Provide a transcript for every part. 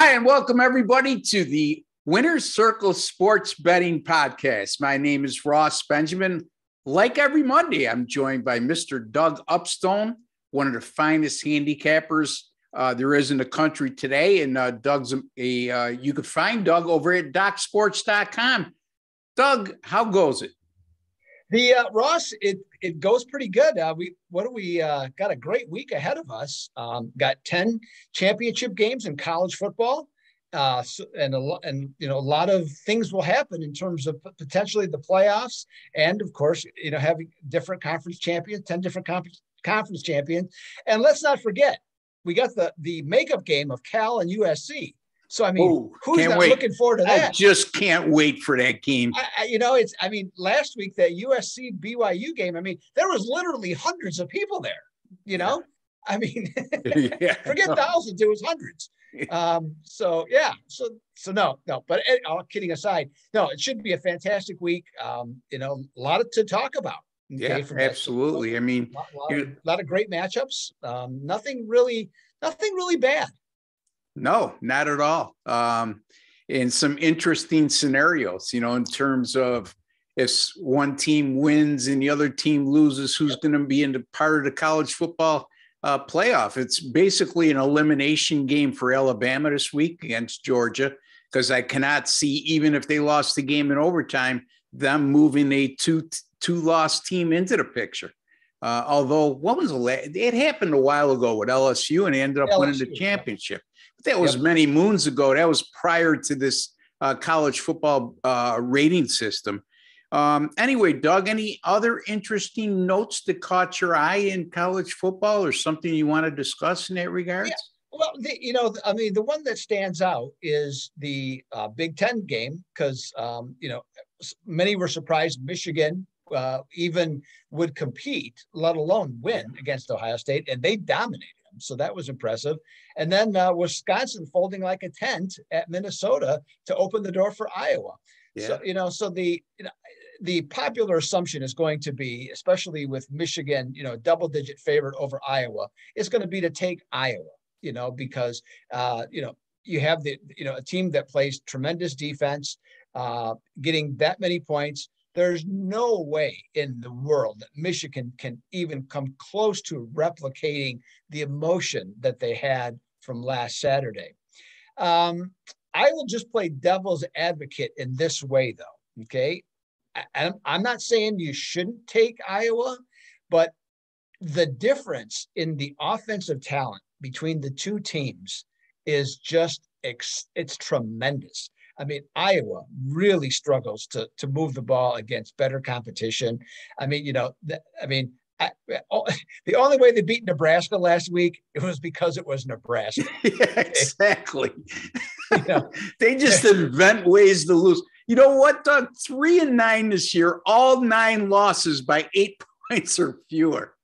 Hi, and welcome everybody to the Winner's Circle Sports Betting Podcast. My name is Ross Benjamin. Like every Monday, I'm joined by Mr. Doug Upstone, one of the finest handicappers uh, there is in the country today. And uh, Doug's a, uh, you could find Doug over at docsports.com. Doug, how goes it? The uh, Ross, it it goes pretty good. Uh, we what do we uh, got a great week ahead of us. Um, got ten championship games in college football, uh, so, and a lot and you know a lot of things will happen in terms of potentially the playoffs, and of course you know having different conference champions, ten different conference conference champions, and let's not forget we got the the makeup game of Cal and USC. So I mean, Ooh, who's not wait. looking forward to that? I just can't wait for that game. I, I, you know, it's. I mean, last week that USC BYU game. I mean, there was literally hundreds of people there. You know, I mean, yeah. forget thousands; it was hundreds. Um, so yeah, so so no, no. But eh, all kidding aside, no, it should be a fantastic week. Um, you know, a lot to talk about. Okay, yeah, absolutely. I mean, a lot, lot, of, lot, of, great matchups. Um, nothing really, nothing really bad. No, not at all. Um, and some interesting scenarios, you know, in terms of if one team wins and the other team loses, who's going to be in the part of the college football uh, playoff? It's basically an elimination game for Alabama this week against Georgia, because I cannot see, even if they lost the game in overtime, them moving a two two loss team into the picture. Uh, although what was the last, it happened a while ago with LSU and ended up LSU, winning the championship. But That was yep. many moons ago. That was prior to this uh, college football uh, rating system. Um, anyway, Doug, any other interesting notes that caught your eye in college football or something you want to discuss in that regard? Yeah. Well, the, you know, I mean, the one that stands out is the uh, Big Ten game because, um, you know, many were surprised Michigan uh, even would compete, let alone win against Ohio State, and they dominated them. So that was impressive. And then uh, Wisconsin folding like a tent at Minnesota to open the door for Iowa. Yeah. So you know, so the you know, the popular assumption is going to be, especially with Michigan, you know, double digit favorite over Iowa, is going to be to take Iowa. You know, because uh, you know you have the you know a team that plays tremendous defense, uh, getting that many points there's no way in the world that Michigan can even come close to replicating the emotion that they had from last Saturday. Um, I will just play devil's advocate in this way, though. Okay. I, I'm not saying you shouldn't take Iowa, but the difference in the offensive talent between the two teams is just it's tremendous. I mean, Iowa really struggles to to move the ball against better competition. I mean, you know, I mean, I, the only way they beat Nebraska last week it was because it was Nebraska. yeah, exactly. you know, they just invent ways to lose. You know what, Doug? Three and nine this year, all nine losses by eight points or fewer.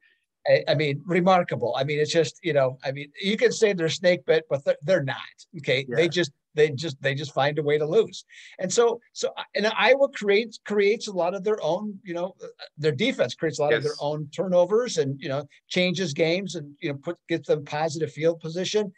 I, I mean, remarkable. I mean, it's just you know, I mean, you can say they're snake bit, but they're, they're not. Okay, yeah. they just they just they just find a way to lose. And so so and iowa creates creates a lot of their own you know their defense creates a lot yes. of their own turnovers and you know changes games and you know put gets them positive field position.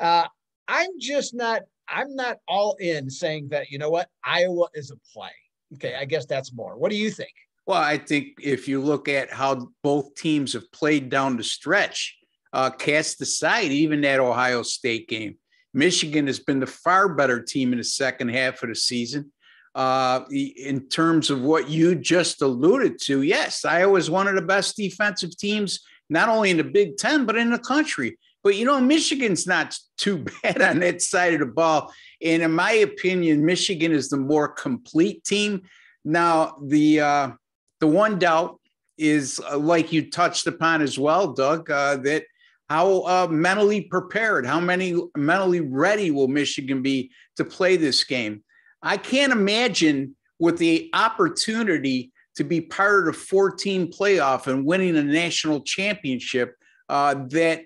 Uh, i'm just not i'm not all in saying that you know what iowa is a play. Okay i guess that's more. What do you think? Well i think if you look at how both teams have played down the stretch uh, cast aside even that ohio state game Michigan has been the far better team in the second half of the season. Uh, in terms of what you just alluded to, yes, Iowa is one of the best defensive teams, not only in the Big Ten, but in the country. But you know, Michigan's not too bad on that side of the ball. And in my opinion, Michigan is the more complete team. Now, the uh, the one doubt is, uh, like you touched upon as well, Doug, uh, that how uh, mentally prepared, how many mentally ready will Michigan be to play this game? I can't imagine with the opportunity to be part of the 14 playoff and winning a national championship uh, that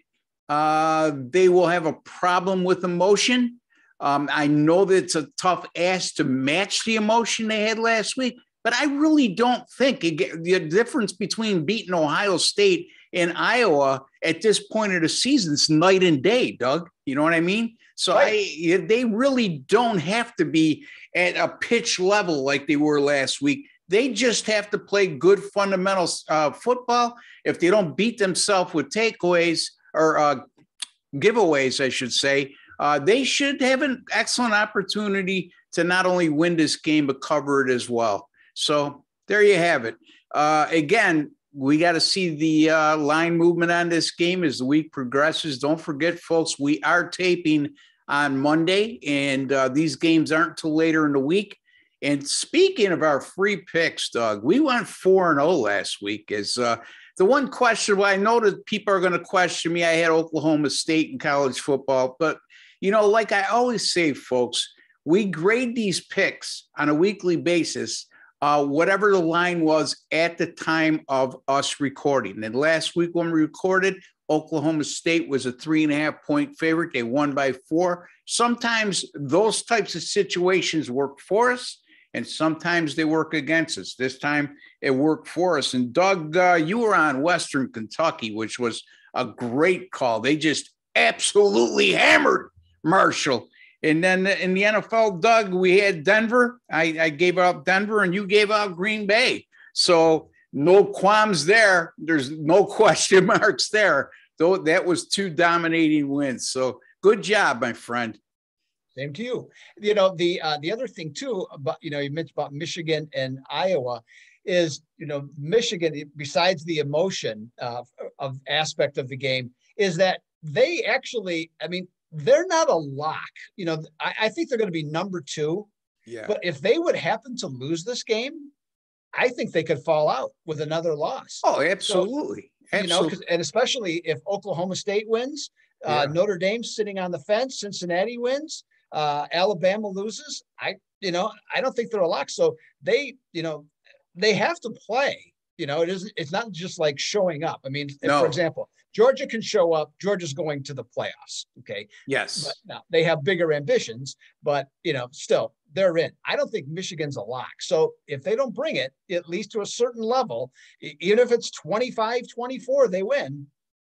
uh, they will have a problem with emotion. Um, I know that it's a tough ask to match the emotion they had last week, but I really don't think it, the difference between beating Ohio State in Iowa at this point of the season, is night and day, Doug. You know what I mean? So right. I, they really don't have to be at a pitch level like they were last week. They just have to play good fundamental uh, football. If they don't beat themselves with takeaways or uh, giveaways, I should say, uh, they should have an excellent opportunity to not only win this game but cover it as well. So there you have it. Uh, again, we got to see the uh, line movement on this game as the week progresses. Don't forget, folks, we are taping on Monday, and uh, these games aren't till later in the week. And speaking of our free picks, Doug, we went 4 and 0 last week. Is uh, the one question well, I know that people are going to question me. I had Oklahoma State in college football, but you know, like I always say, folks, we grade these picks on a weekly basis uh, whatever the line was at the time of us recording. And last week when we recorded, Oklahoma State was a three and a half point favorite. They won by four. Sometimes those types of situations work for us, and sometimes they work against us. This time it worked for us. And Doug, uh, you were on Western Kentucky, which was a great call. They just absolutely hammered Marshall. And then in the NFL, Doug, we had Denver. I, I gave out Denver, and you gave out Green Bay. So no qualms there. There's no question marks there. Though that was two dominating wins. So good job, my friend. Same to you. You know the uh, the other thing too about you know you mentioned about Michigan and Iowa is you know Michigan besides the emotion uh, of aspect of the game is that they actually I mean they're not a lock. You know, I, I think they're going to be number two. Yeah. But if they would happen to lose this game, I think they could fall out with another loss. Oh, absolutely. So, absolutely. You know, and especially if Oklahoma State wins, uh, yeah. uh, Notre Dame's sitting on the fence, Cincinnati wins, uh, Alabama loses. I, you know, I don't think they're a lock. So they, you know, they have to play. You know, it isn't. It's not just like showing up. I mean, no. for example, Georgia can show up. Georgia's going to the playoffs. Okay. Yes. But now they have bigger ambitions, but you know, still they're in. I don't think Michigan's a lock. So if they don't bring it, at least to a certain level, even if it's 25, 24, they win.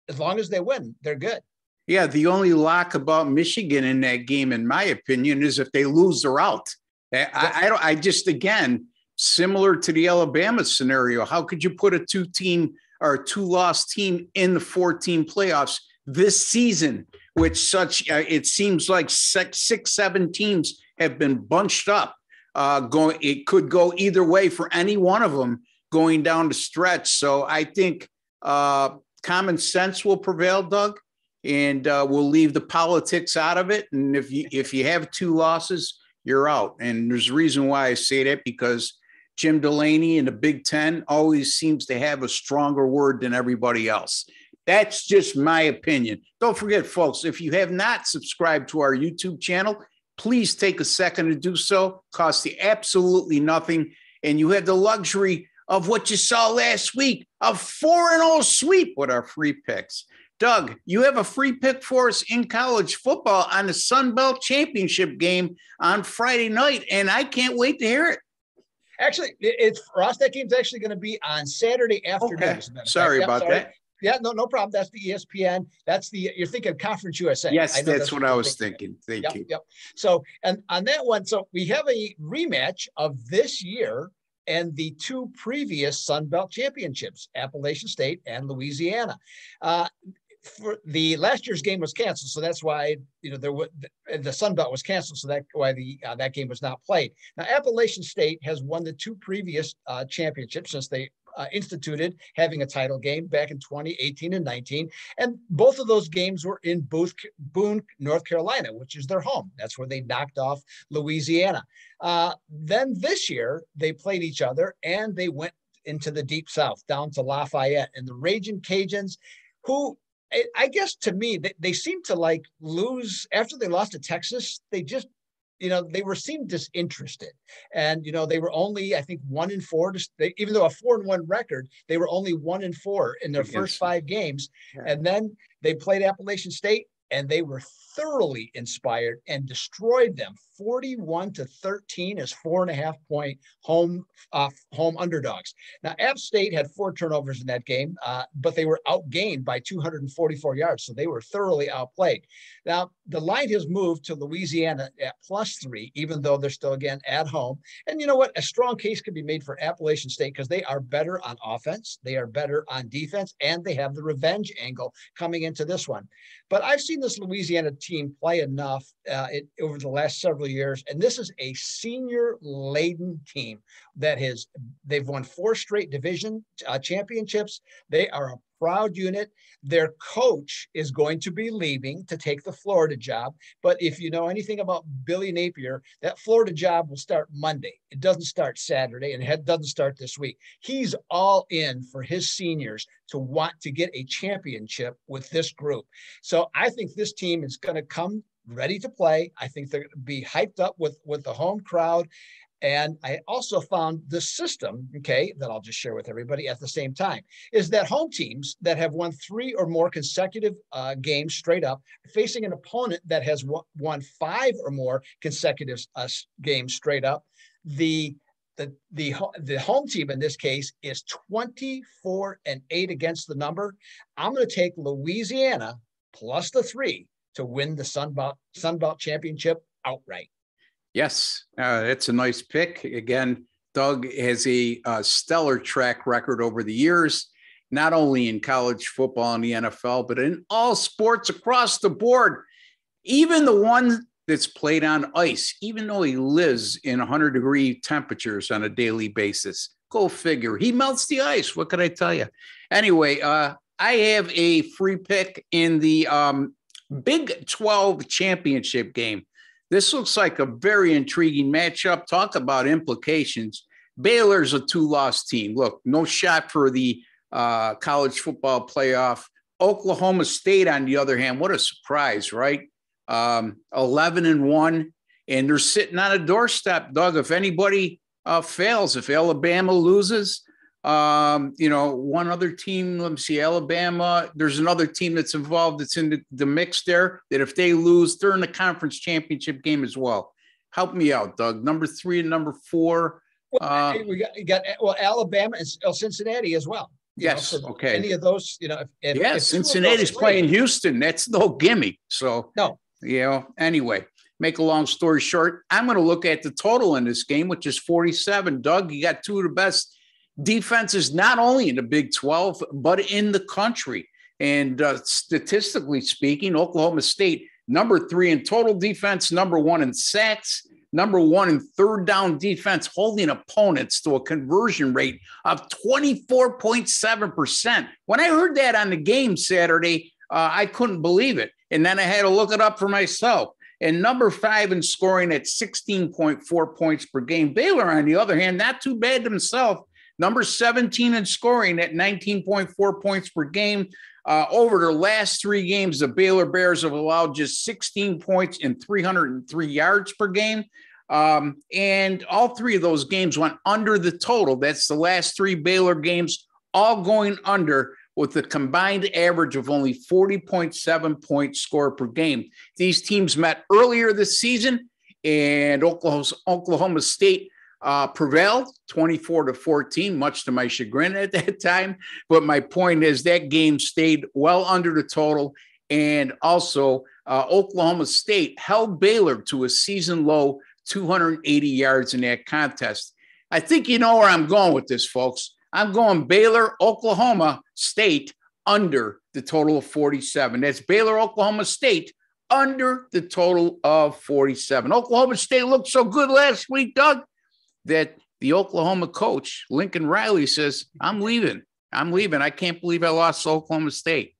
As long as they win, they're good. Yeah. The only lock about Michigan in that game, in my opinion, is if they lose, they're out. Eh, I, I don't, I just, again, similar to the Alabama scenario, how could you put a two team or two loss team in the 14 playoffs this season, which such uh, it seems like six, six, seven teams have been bunched up. Uh, going, it could go either way for any one of them going down the stretch. So I think uh, common sense will prevail, Doug, and uh, we'll leave the politics out of it. And if you if you have two losses, you're out. And there's a reason why I say that because Jim Delany in the Big Ten always seems to have a stronger word than everybody else. That's just my opinion. Don't forget, folks, if you have not subscribed to our YouTube channel, please take a second to do so. Costs you absolutely nothing. And you have the luxury of what you saw last week a 4 and 0 sweep with our free picks. Doug, you have a free pick for us in college football on the Sun Belt Championship game on Friday night, and I can't wait to hear it. Actually, it's for us. That game's actually going to be on Saturday afternoon. Okay. Sorry about sorry. that. Yeah, no, no problem. That's the ESPN. That's the you're thinking Conference USA. Yes, that's, that's, what I was thinking. thinking. Thank yep, you. Yep. So, and on that one, so we have a rematch of this year and the two previous Sun Belt championships, Appalachian State and Louisiana. Uh, for the last year's game was canceled, so that's why you know there was the Sun Belt was canceled, so that why the uh, that game was not played. Now Appalachian State has won the two previous uh, championships since they uh, instituted having a title game back in 2018 and 19, and both of those games were in Booth, Boone, North Carolina, which is their home. That's where they knocked off Louisiana. Uh, then this year they played each other and they went into the deep south down to Lafayette, and the Rajun Cajuns who I guess to me, they, they seem to like lose after they lost to Texas. They just, you know, they were seemed disinterested, and you know they were only I think one in four. To, they, even though a four and one record, they were only one in four in their first five games, yeah. and then they played Appalachian State. And they were thoroughly inspired and destroyed them 41 to 13 as four and a half point home uh, home underdogs. Now, App State had four turnovers in that game, uh, but they were outgained by 244 yards, so they were thoroughly outplayed. Now, the line has moved to Louisiana at plus three, even though they're still again at home. And you know what? A strong case can be made for Appalachian State because they are better on offense, they are better on defense, and they have the revenge angle coming into this one. But I've seen this Louisiana team play enough uh, it, over the last several years, and this is a senior laden team that has they've won four straight division uh, championships. They are a proud unit. Their coach is going to be leaving to take the Florida job. But if you know anything about Billy Napier, that Florida job will start Monday. It doesn't start Saturday and it doesn't start this week. He's all in for his seniors to want to get a championship with this group. So I think this team is going to come ready to play. I think they're going to be hyped up with, with the home crowd. And I also found the system, okay, that I'll just share with everybody at the same time, is that home teams that have won three or more consecutive uh, games straight up, facing an opponent that has won five or more consecutive uh, games straight up, the the, the the home team in this case is 24 and 8 against the number. I'm going to take Louisiana plus the three to win the Sun Belt, Sun Belt Championship outright. Yes, uh, that's a nice pick. Again, Doug has a, a, stellar track record over the years, not only in college football and the NFL, but in all sports across the board. Even the one that's played on ice, even though he lives in 100 degree temperatures on a daily basis. Go figure. He melts the ice. What could I tell you? Anyway, uh, I have a free pick in the um, Big 12 championship game. This looks like a very intriguing matchup. Talk about implications. Baylor's a two loss team. Look, no shot for the uh, college football playoff. Oklahoma State, on the other hand, what a surprise, right? Um, 11 and 1, and they're sitting on a doorstep, Doug. If anybody uh, fails, if Alabama loses, um, you know, one other team, let me see, Alabama. There's another team that's involved that's in the, the mix there that if they lose, they're in the conference championship game as well. Help me out, Doug. Number three and number four. Well, uh, we got, got well, Alabama and uh, Cincinnati as well. Yes. Know, okay. Any of those, you know, if, if, yes, if Cincinnati's playing Houston. That's no gimme. So no. You know, anyway, make a long story short, I'm going to look at the total in this game, which is 47. Doug, you got two of the best defenses not only in the Big 12, but in the country. And uh, statistically speaking, Oklahoma State, number three in total defense, number one in sacks, number one in third down defense, holding opponents to a conversion rate of 24.7%. When I heard that on the game Saturday, uh, I couldn't believe it. And then I had to look it up for myself. And number five in scoring at 16.4 points per game. Baylor, on the other hand, not too bad themselves Number 17 in scoring at 19.4 points per game. Uh, over their last three games, the Baylor Bears have allowed just 16 points and 303 yards per game. Um, and all three of those games went under the total. That's the last three Baylor games, all going under with a combined average of only 40.7 points scored per game. These teams met earlier this season, and Oklahoma, Oklahoma State uh, prevailed 24 to 14, much to my chagrin at that time. But my point is that game stayed well under the total. And also, uh, Oklahoma State held Baylor to a season low 280 yards in that contest. I think you know where I'm going with this, folks. I'm going Baylor, Oklahoma State under the total of 47. That's Baylor, Oklahoma State under the total of 47. Oklahoma State looked so good last week, Doug that the Oklahoma coach, Lincoln Riley, says, I'm leaving. I'm leaving. I can't believe I lost Oklahoma State.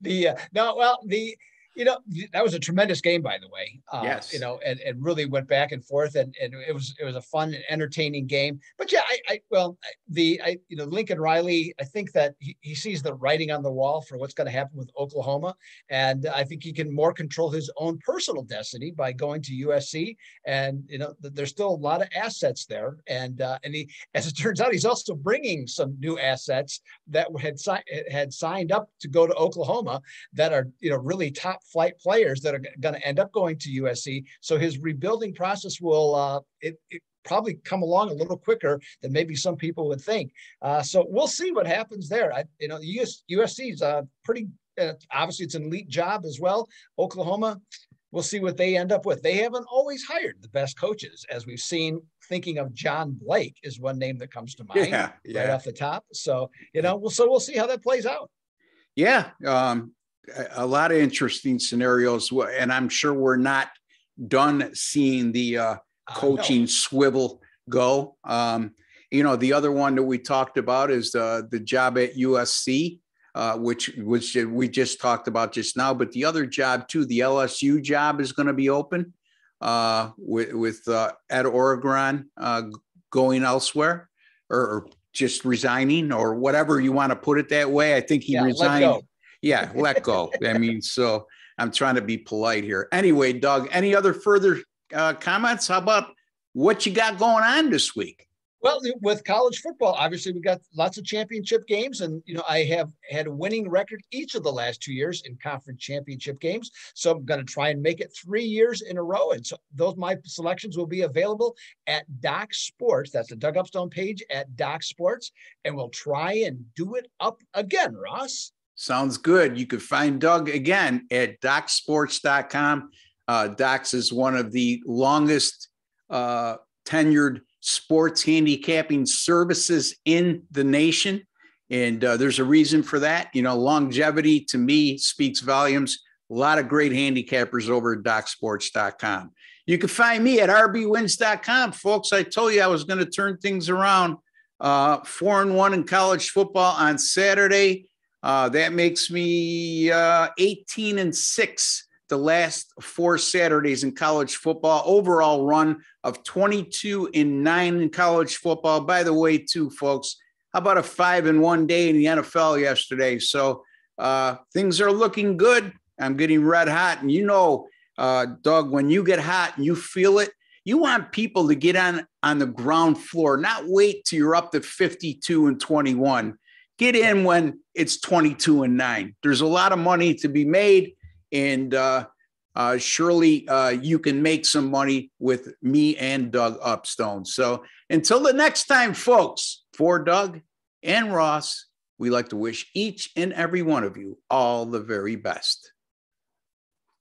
The uh, no, well, the you know, that was a tremendous game, by the way. Uh, yes. You know, and, and really went back and forth, and, and it was it was a fun and entertaining game. But yeah, I, I well, the I you know Lincoln Riley, I think that he, he sees the writing on the wall for what's going to happen with Oklahoma, and I think he can more control his own personal destiny by going to USC. And you know, there's still a lot of assets there, and uh, and he, as it turns out, he's also bringing some new assets that had si- had signed up to go to Oklahoma that are you know really top flight players that are going to end up going to USC. So his rebuilding process will uh, it, it probably come along a little quicker than maybe some people would think. Uh, so we'll see what happens there. I, you know, US, USC is a pretty uh, obviously it's an elite job as well. Oklahoma, we'll see what they end up with. They haven't always hired the best coaches, as we've seen. Thinking of John Blake is one name that comes to mind yeah, yeah. right off the top. So you know, well, so we'll see how that plays out. Yeah, um, a lot of interesting scenarios, and I'm sure we're not done seeing the uh, coaching uh, swivel go. Um, you know, the other one that we talked about is uh, the job at USC, uh, which which we just talked about just now. But the other job too, the LSU job is going to be open uh, with with uh, Ed Orgeron going elsewhere or, just resigning or whatever you want to put it that way. I think he yeah, resigned yeah, let go. I mean, so I'm trying to be polite here. Anyway, Doug, any other further uh, comments? How about what you got going on this week? Well, with college football, obviously we got lots of championship games, and you know I have had a winning record each of the last two years in conference championship games. So I'm going to try and make it three years in a row, and so those my selections will be available at Doc Sports. That's the Doug Upstone page at Doc Sports, and we'll try and do it up again, Ross. Sounds good. You can find Doug again at docsports.com. Uh, Docs is one of the longest uh, tenured sports handicapping services in the nation. And uh, there's a reason for that. You know, longevity to me speaks volumes. A lot of great handicappers over at docsports.com. You can find me at rbwins.com. Folks, I told you I was going to turn things around. Uh, four and one in college football on Saturday. Uh, that makes me uh, 18 and six the last four Saturdays in college football. Overall run of 22 and nine in college football. By the way, too, folks, how about a five and one day in the NFL yesterday? So uh, things are looking good. I'm getting red hot, and you know, uh, Doug, when you get hot and you feel it, you want people to get on on the ground floor, not wait till you're up to 52 and 21 get in when it's 22 and 9 there's a lot of money to be made and uh, uh, surely uh, you can make some money with me and doug upstone. So until the next time folks for doug and ross we like to wish each and every one of you all the very best